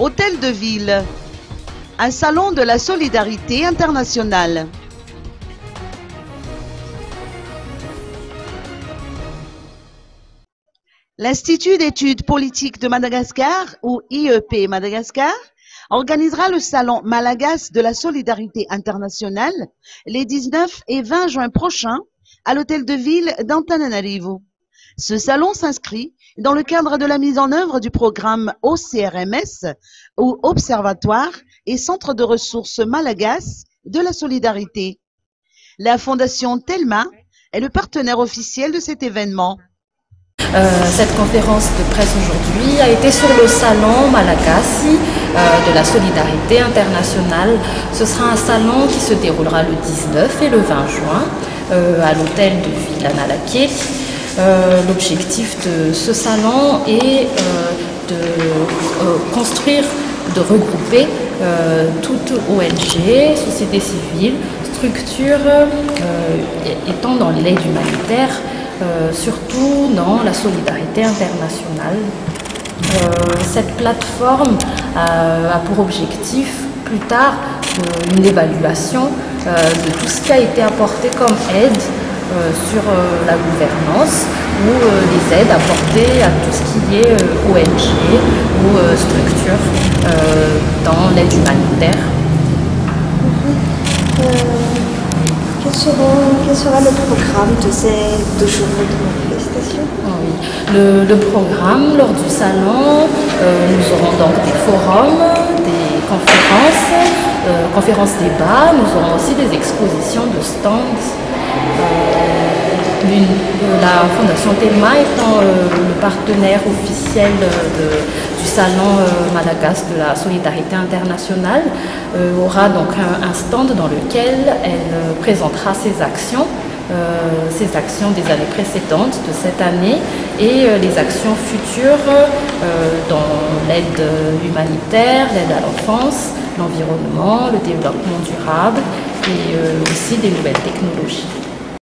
Hôtel de Ville, un salon de la solidarité internationale. L'Institut d'études politiques de Madagascar, ou IEP Madagascar, organisera le salon Malagas de la solidarité internationale les 19 et 20 juin prochains à l'hôtel de ville d'Antananarivo. Ce salon s'inscrit dans le cadre de la mise en œuvre du programme OCRMS, ou Observatoire et Centre de ressources Malagas de la solidarité. La Fondation Telma est le partenaire officiel de cet événement. Euh, cette conférence de presse aujourd'hui a été sur le salon Malagasy euh, de la solidarité internationale. Ce sera un salon qui se déroulera le 19 et le 20 juin euh, à l'hôtel de Villanalaké. L'objectif de ce salon est de construire, de regrouper toute ONG, société civile, structure étant dans l'aide humanitaire euh, surtout dans la solidarité internationale. Euh, cette plateforme a pour objectif plus tard euh, une évaluation de tout ce qui a été apporté comme aide sur la gouvernance ou les aides apportées à tout ce qui est ONG ou structure dans l'aide humanitaire. quel sera le programme de ces deux jours de manifestation? Le, programme lors du salon, euh, nous aurons donc des forums, des conférences, euh, conférences débats, nous aurons aussi des expositions de stands. Euh, la Fondation Thelma étant le partenaire officiel du Salon Madagascar de la solidarité internationale, aura donc un, stand dans lequel elle présentera ses actions ses actions des années précédentes, de cette année, et les actions futures dans l'aide humanitaire, l'aide à l'enfance, l'environnement, le développement durable et aussi des nouvelles technologies.